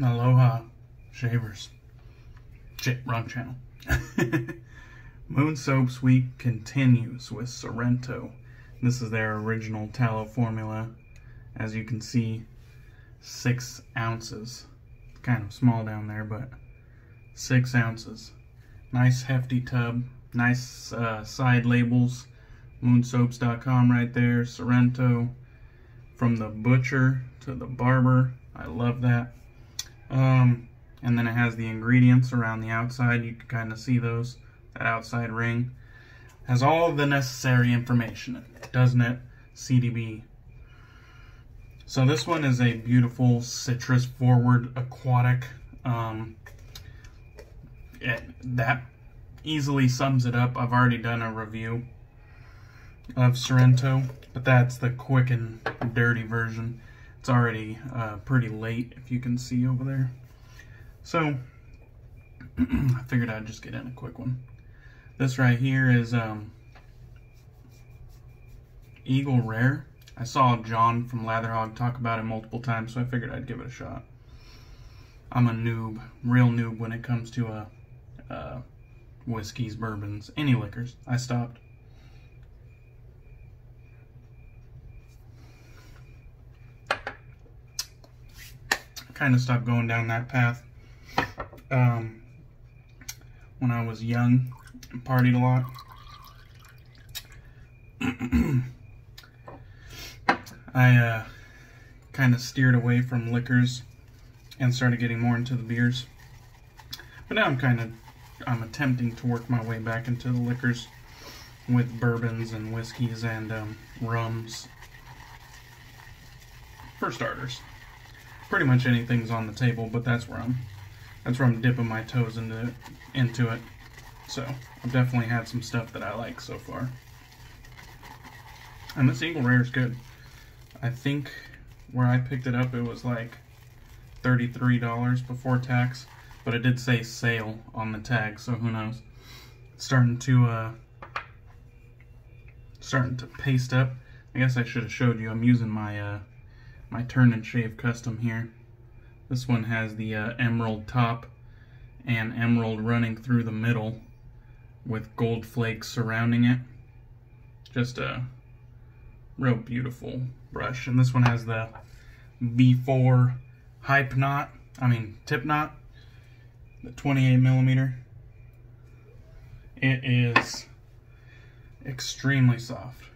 Aloha shavers. Shit, wrong channel. Moon Soaps Week continues with Sorrento. This is their original tallow formula. As you can see, six ounces. It's kind of small down there, but six ounces. Nice hefty tub. Nice uh, side labels. Moonsoaps.com right there. Sorrento. From the butcher to the barber. I love that. Um, and then it has the ingredients around the outside. You can kind of see those, that outside ring. Has all the necessary information, doesn't it? CDB. So this one is a beautiful citrus forward aquatic. Um, it, that easily sums it up. I've already done a review of Sorrento, but that's the quick and dirty version. It's already uh, pretty late, if you can see over there. So, I figured I'd just get in a quick one. This right here is um, Eagle Rare. I saw John from Latherhog talk about it multiple times, so I figured I'd give it a shot. I'm a noob, real noob when it comes to uh, uh, whiskeys, bourbons, any liquors. I stopped. Kind of stopped going down that path. Um, when I was young, partied a lot. I uh, kind of steered away from liquors and started getting more into the beers. But now I'm kind of, I'm attempting to work my way back into the liquors with bourbons and whiskeys and um, rums. For starters pretty much anything's on the table, but that's where I'm that's where I'm dipping my toes into into it. So I've definitely had some stuff that I like so far. And this Eagle Rare is good. I think where I picked it up, it was like $33 before tax, but it did say sale on the tag, so who knows. It's starting to uh, starting to paste up. I guess I should have showed you. I'm using my uh, my Turn N Shave custom here. This one has the uh, emerald top and emerald running through the middle with gold flakes surrounding it. Just a real beautiful brush. And this one has the V4 hype knot, I mean tip knot, the 28 millimeter. It is extremely soft.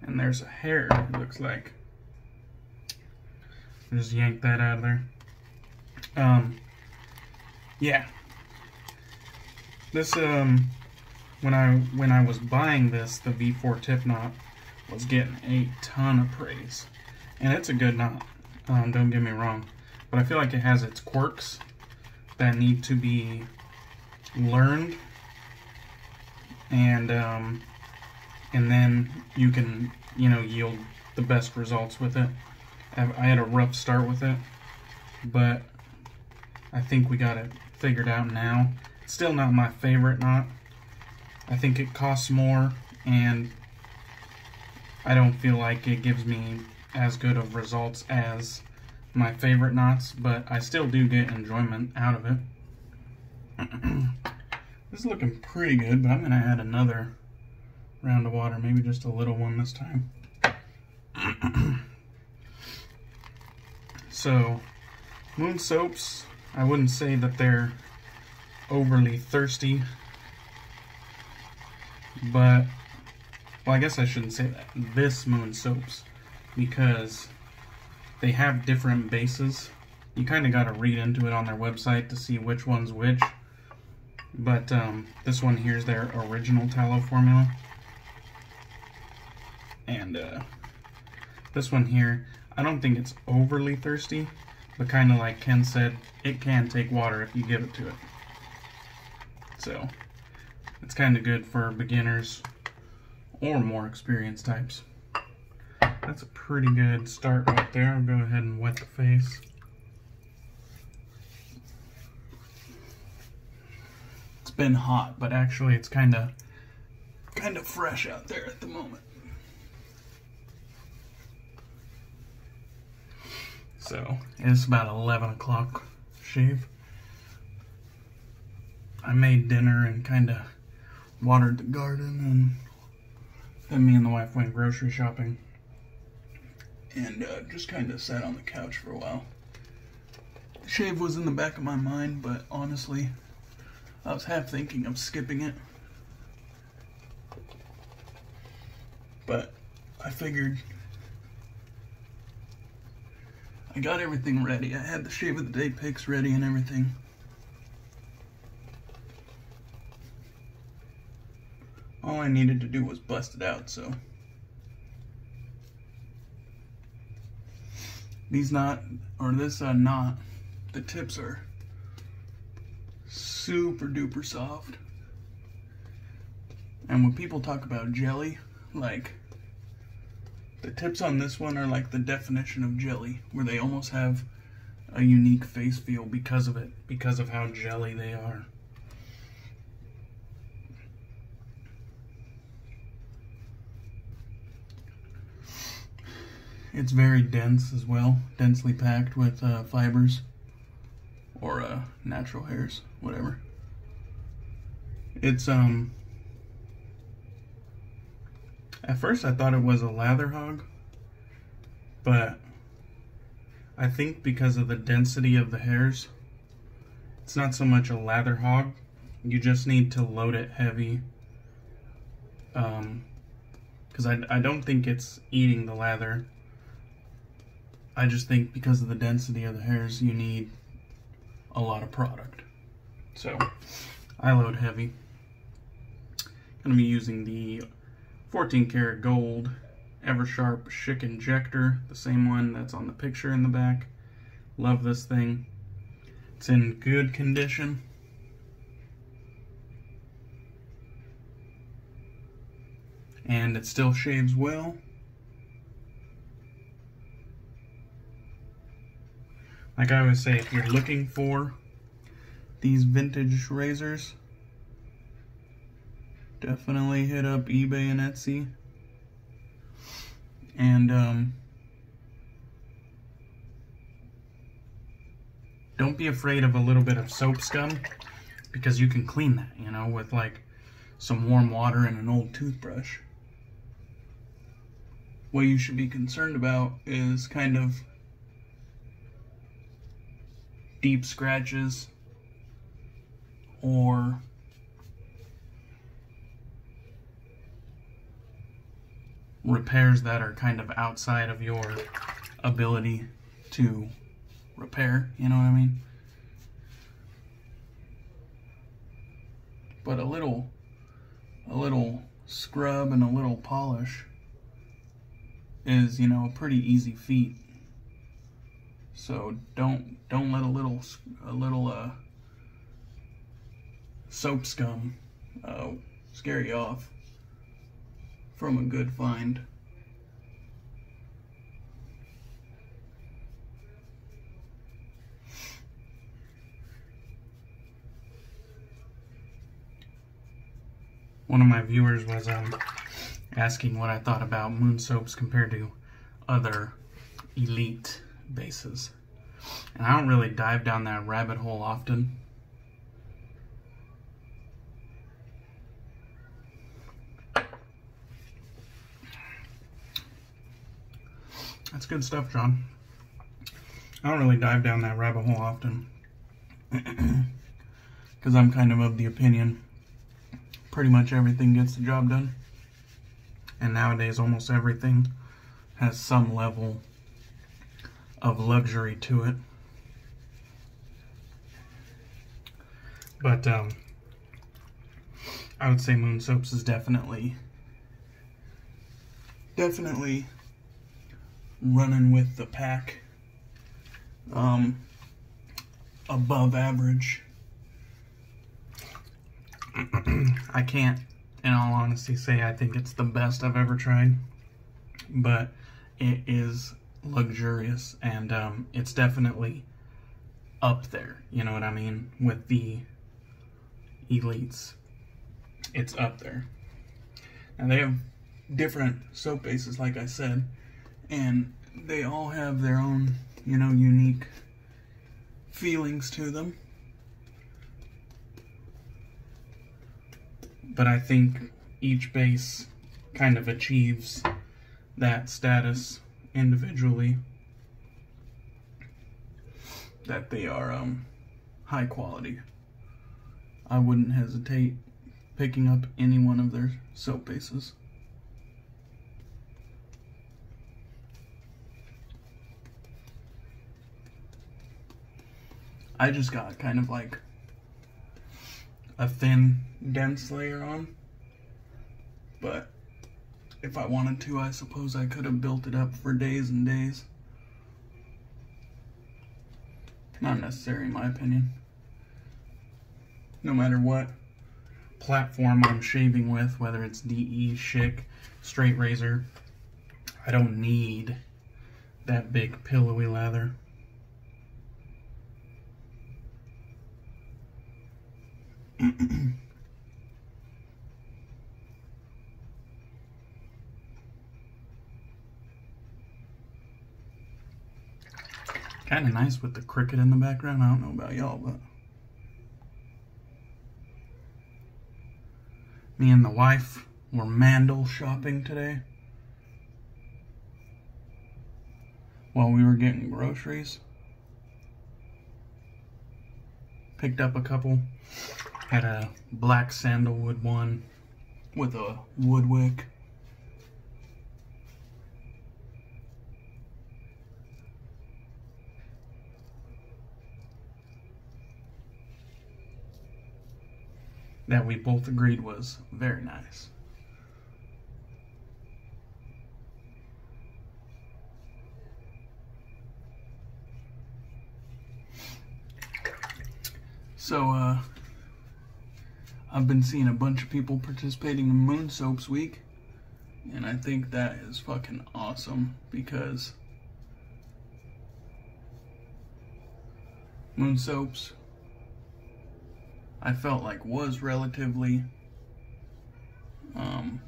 And there's a hair, it looks like. Just yank that out of there. Um, yeah. This, um, when I, when I was buying this, the V4 tip knot was getting a ton of praise. And it's a good knot, um, don't get me wrong. But I feel like it has its quirks that need to be learned. And, um, and then you can, you know, yield the best results with it. I had a rough start with it, but I think we got it figured out now. Still not my favorite knot. I think it costs more, and I don't feel like it gives me as good of results as my favorite knots, but I still do get enjoyment out of it. this is looking pretty good, but I'm going to add another round of water, maybe just a little one this time. So, Moon Soaps, I wouldn't say that they're overly thirsty, but, well, I guess I shouldn't say that. This Moon Soaps, because they have different bases. You kind of got to read into it on their website to see which one's which. But um, this one here is their original tallow formula. And uh, this one here, I don't think it's overly thirsty, but kind of like Ken said, it can take water if you give it to it. So, it's kind of good for beginners or more experienced types. That's a pretty good start right there. I'll go ahead and wet the face. It's been hot, but actually it's kind of kind of fresh out there at the moment. So it's about 11 o'clock shave. I made dinner and kind of watered the garden and then me and the wife went grocery shopping and uh, just kind of sat on the couch for a while. The shave was in the back of my mind, but honestly, I was half thinking of skipping it. But I figured I got everything ready. I had the shave of the day pics ready and everything. All I needed to do was bust it out, so. These knot, or this uh, knot, the tips are super duper soft. And when people talk about jelly, like, the tips on this one are like the definition of jelly, where they almost have a unique face feel because of it, because of how jelly they are. It's very dense as well, densely packed with uh, fibers or uh, natural hairs, whatever. It's um. At first, I thought it was a lather hog, but I think because of the density of the hairs, it's not so much a lather hog. You just need to load it heavy. Um, because I, I don't think it's eating the lather. I just think because of the density of the hairs, you need a lot of product. So I load heavy. Gonna be using the 14 karat gold Eversharp Schick Injector, the same one that's on the picture in the back. Love this thing. It's in good condition. And it still shaves well. Like I always say, if you're looking for these vintage razors, definitely hit up eBay and Etsy. And um, don't be afraid of a little bit of soap scum because you can clean that, you know, with like some warm water and an old toothbrush. What you should be concerned about is kind of deep scratches or repairs that are kind of outside of your ability to repair, you know what I mean? But a little a little scrub and a little polish is, you know, a pretty easy feat. So don't don't let a little a little uh, soap scum uh, scare you off from a good find. One of my viewers was um, asking what I thought about moon soaps compared to other elite bases. And I don't really dive down that rabbit hole often. That's good stuff, John. I don't really dive down that rabbit hole often. Because I'm kind of of the opinion pretty much everything gets the job done. And nowadays, almost everything has some level of luxury to it. But um, I would say Moon Soaps is definitely, definitely running with the pack. Um, above average. I can't, in all honesty, say I think it's the best I've ever tried, but it is luxurious and um, it's definitely up there. You know what I mean? With the elites, it's up there. Now they have different soap bases, like I said, and they all have their own you know, unique feelings to them. But I think each base kind of achieves that status individually that they are um, high quality. I wouldn't hesitate picking up any one of their soap bases. I just got kind of like a thin, dense layer on. But if I wanted to, I suppose I could have built it up for days and days. Not necessary, in my opinion. No matter what platform I'm shaving with, whether it's DE, Schick, straight razor, I don't need that big pillowy lather. kind of nice with the cricket in the background. I don't know about y'all, but me and the wife were Mandel shopping today while we were getting groceries. Picked up a couple. Had a black sandalwood one with a wood wick. that we both agreed was very nice. So, uh, I've been seeing a bunch of people participating in Moon Soaps Week, and I think that is fucking awesome because Moon Soaps I felt like was relatively um,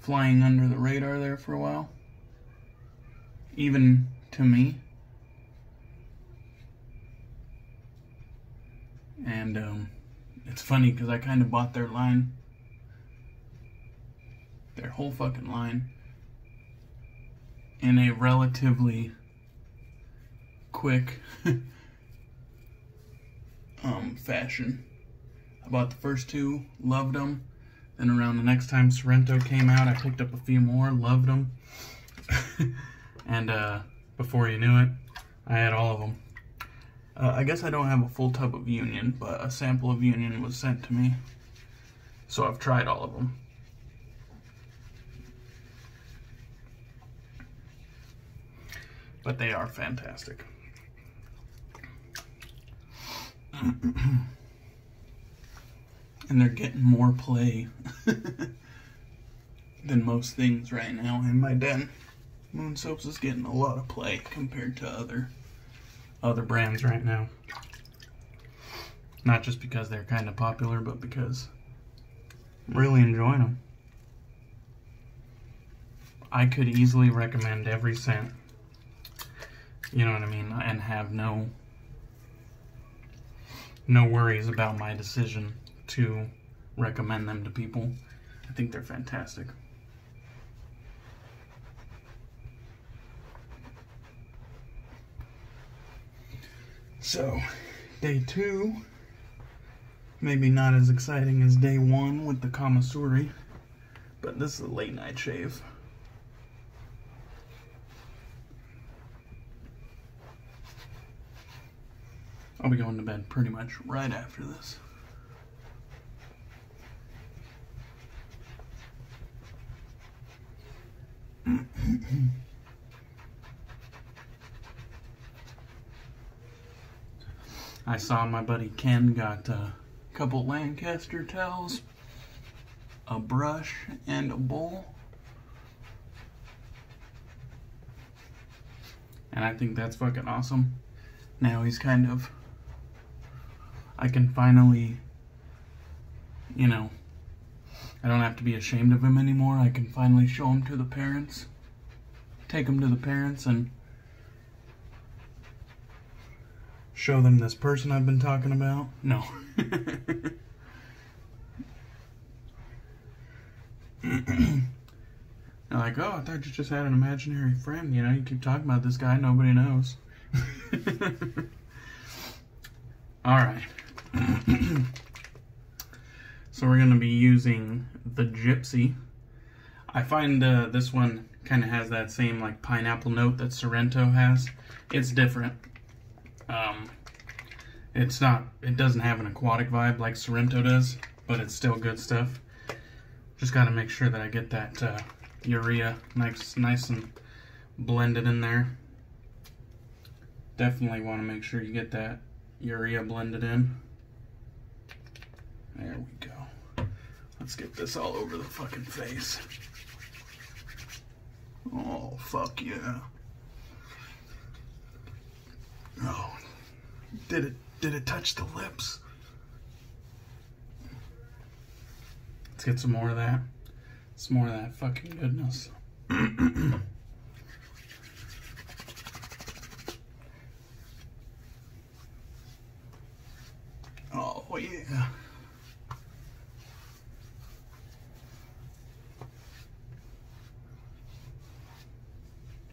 flying under the radar there for a while. Even to me. And um, it's funny because I kind of bought their line, their whole fucking line, in a relatively quick um, fashion. I bought the first two, loved them. Then around the next time Sorrento came out, I picked up a few more, loved them. and uh, before you knew it, I had all of them. Uh, I guess I don't have a full tub of Union, but a sample of Union was sent to me. So I've tried all of them. But they are fantastic. and they're getting more play than most things right now in my den. Moon Soaps is getting a lot of play compared to other other brands right now. Not just because they're kind of popular, but because I'm really enjoying them. I could easily recommend every scent, you know what I mean, and have no no worries about my decision to recommend them to people. I think they're fantastic. So, day two, maybe not as exciting as day one with the Kamasuri, but this is a late night shave. I'll be going to bed pretty much right after this. I saw my buddy Ken got a couple Lancaster towels, a brush, and a bowl. And I think that's fucking awesome. Now he's kind of I can finally, you know, I don't have to be ashamed of him anymore. I can finally show him to the parents, take him to the parents, and show them this person I've been talking about. No. They're like, oh, I thought you just had an imaginary friend. You know, you keep talking about this guy, nobody knows. All right. so we're going to be using the Gypsy. I find uh, this one kind of has that same like pineapple note that Sorrento has. It's different. Um, it's not, it doesn't have an aquatic vibe like Sorrento does, but it's still good stuff. Just got to make sure that I get that uh, urea nice, nice and blended in there. Definitely want to make sure you get that urea blended in. There we go. Let's get this all over the fucking face. Oh, fuck yeah. Oh, did it, did it touch the lips? Let's get some more of that. Some more of that fucking goodness. oh, yeah.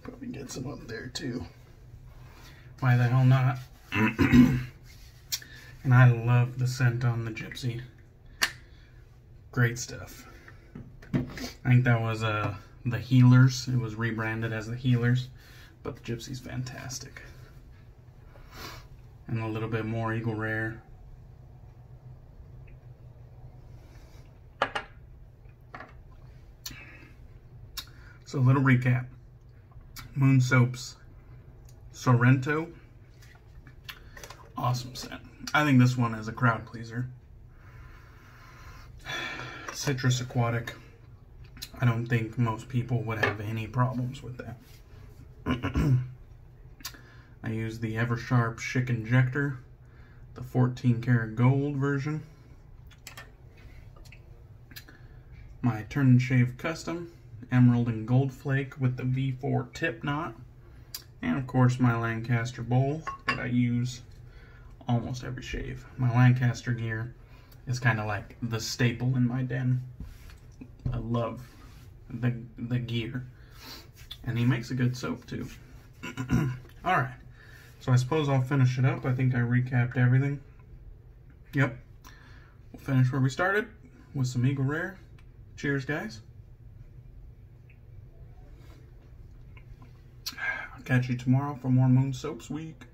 Probably get some up there too. Why the hell not? and I love the scent on the Gypsy. Great stuff. I think that was uh, the Healers. It was rebranded as the Healers, but the Gypsy's fantastic. And a little bit more Eagle Rare. So a little recap. Moon Soaps Sorrento. Awesome scent. I think this one is a crowd pleaser. Citrus Aquatic. I don't think most people would have any problems with that. I use the Eversharp Schick Injector, the 14 karat gold version. My Turn N Shave Custom, Emerald and Gold Flake with the V4 tip knot. And of course my Lancaster bowl that I use almost every shave. My Lancaster gear is kind of like the staple in my den. I love the, the gear. And he makes a good soap too. Alright, so I suppose I'll finish it up. I think I recapped everything. Yep, we'll finish where we started with some Eagle Rare. Cheers, guys. I'll catch you tomorrow for more Moon Soaps Week.